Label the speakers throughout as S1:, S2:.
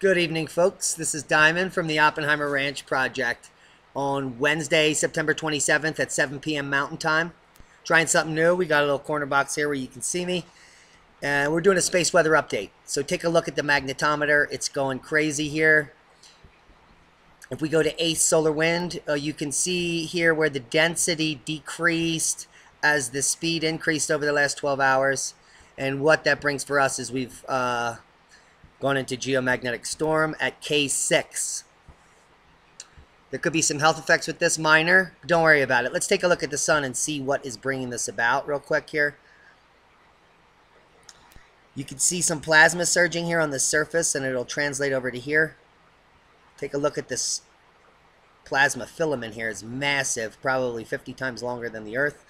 S1: Good evening, folks. This is Diamond from the Oppenheimer Ranch Project on Wednesday, September 27th at 7 p.m. Mountain Time. Trying something new. We got a little corner box here where you can see me. And we're doing a space weather update. So take a look at the magnetometer. It's going crazy here. If we go to ACE solar wind, uh, you can see here where the density decreased as the speed increased over the last 12 hours. And what that brings for us is we've uh, gone into geomagnetic storm at K6. There could be some health effects with this minor. Don't worry about it. Let's take a look at the sun and see what is bringing this about real quick here. You can see some plasma surging here on the surface and it'll translate over to here. Take a look at this plasma filament here. It's massive, probably 50 times longer than the Earth.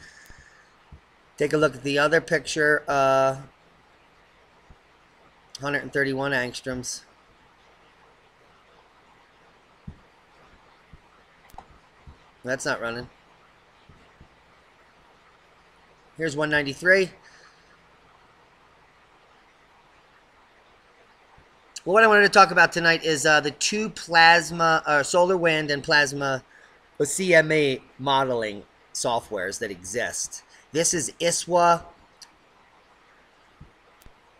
S1: Take a look at the other picture. Uh, 131 angstroms. That's not running. Here's 193. Well, what I wanted to talk about tonight is uh, the two plasma, uh, solar wind and plasma CMA modeling softwares that exist. This is ISWA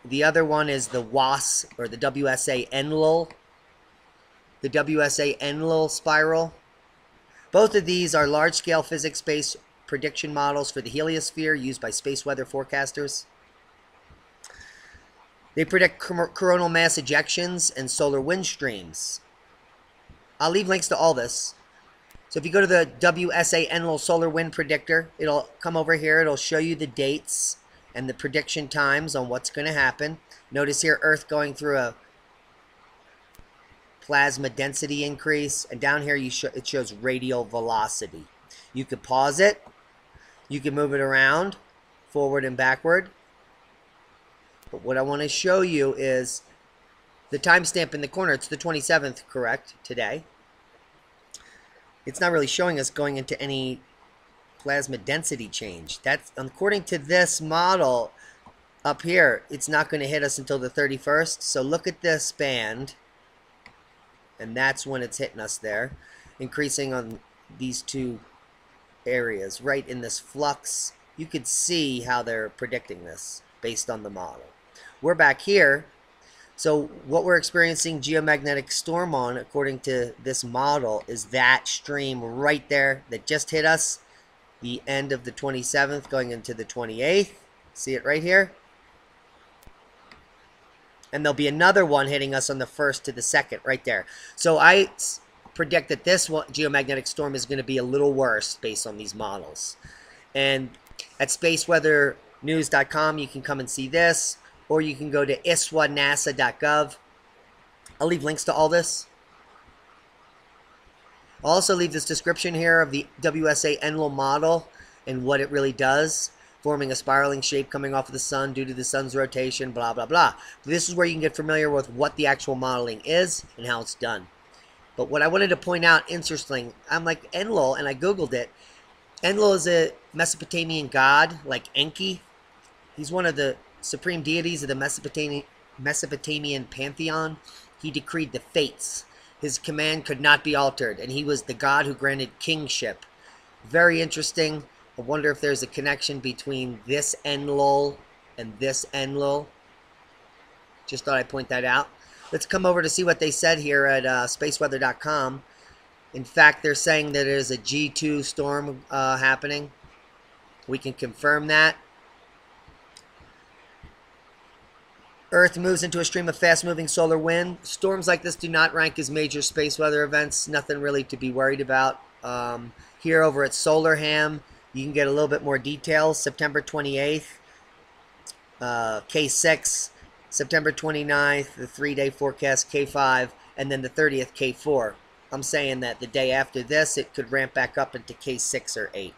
S1: the other one is the WAS or the WSA Enlil. The WSA Enlil spiral. Both of these are large-scale physics-based prediction models for the heliosphere used by space weather forecasters. They predict coronal mass ejections and solar wind streams. I'll leave links to all this. So if you go to the WSA Enlil Solar Wind Predictor, it'll come over here. It'll show you the dates and the prediction times on what's going to happen. Notice here Earth going through a plasma density increase, and down here you sh it shows radial velocity. You could pause it, you can move it around, forward and backward. But what I want to show you is the timestamp in the corner. It's the 27th, correct, today. It's not really showing us going into any plasma density change. That's according to this model up here, it's not going to hit us until the 31st. So look at this band, and that's when it's hitting us there, increasing on these two areas right in this flux. You could see how they're predicting this based on the model. We're back here. So what we're experiencing geomagnetic storm on, according to this model, is that stream right there that just hit us the end of the 27th going into the 28th. See it right here? And there'll be another one hitting us on the 1st to the 2nd right there. So I predict that this geomagnetic storm is going to be a little worse based on these models. And at spaceweathernews.com, you can come and see this, or you can go to iswanasa.gov. I'll leave links to all this. I'll also leave this description here of the WSA Enlil model and what it really does, forming a spiraling shape coming off of the sun due to the sun's rotation, blah, blah, blah. This is where you can get familiar with what the actual modeling is and how it's done. But what I wanted to point out, interesting, I'm like Enlil, and I Googled it. Enlil is a Mesopotamian god, like Enki. He's one of the supreme deities of the Mesopotamian, Mesopotamian pantheon. He decreed the fates his command could not be altered, and he was the god who granted kingship. Very interesting. I wonder if there's a connection between this Enlil and this Enlil. Just thought I'd point that out. Let's come over to see what they said here at uh, spaceweather.com. In fact, they're saying that there's a G2 storm uh, happening. We can confirm that. Earth moves into a stream of fast-moving solar wind. Storms like this do not rank as major space weather events. Nothing really to be worried about. Um, here over at SolarHam, you can get a little bit more details. September 28th, uh, K6, September 29th, the three-day forecast K5, and then the 30th K4. I'm saying that the day after this, it could ramp back up into K6 or 8.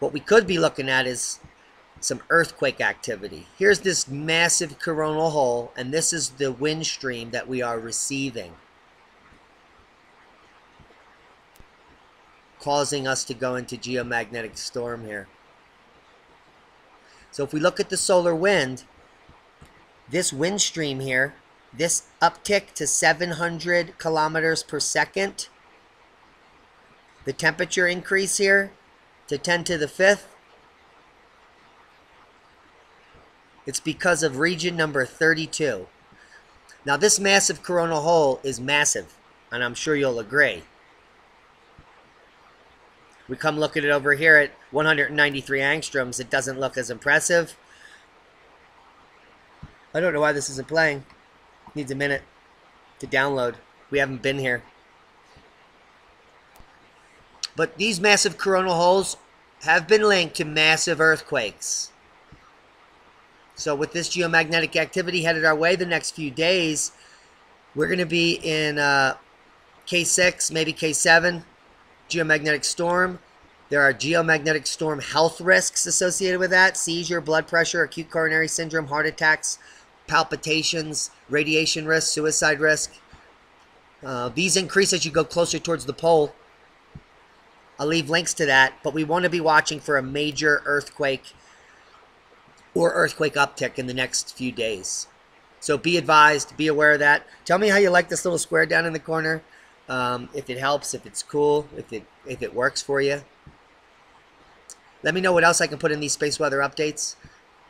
S1: What we could be looking at is some earthquake activity. Here's this massive coronal hole, and this is the wind stream that we are receiving, causing us to go into geomagnetic storm here. So if we look at the solar wind, this wind stream here, this uptick to 700 kilometers per second, the temperature increase here to 10 to the fifth, it's because of region number 32. Now this massive coronal hole is massive, and I'm sure you'll agree. We come look at it over here at 193 angstroms. It doesn't look as impressive. I don't know why this isn't playing. Needs a minute to download. We haven't been here. But these massive coronal holes have been linked to massive earthquakes. So with this geomagnetic activity headed our way the next few days, we're going to be in uh, K6, maybe K7, geomagnetic storm. There are geomagnetic storm health risks associated with that. Seizure, blood pressure, acute coronary syndrome, heart attacks, palpitations, radiation risk, suicide risk. Uh, these increase as you go closer towards the pole. I'll leave links to that, but we want to be watching for a major earthquake or earthquake uptick in the next few days. So be advised, be aware of that. Tell me how you like this little square down in the corner. Um, if it helps, if it's cool, if it if it works for you. Let me know what else I can put in these space weather updates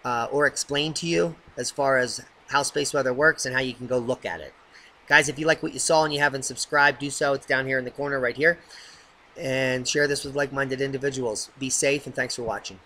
S1: uh, or explain to you as far as how space weather works and how you can go look at it. Guys, if you like what you saw and you haven't subscribed, do so. It's down here in the corner right here. And share this with like-minded individuals. Be safe and thanks for watching.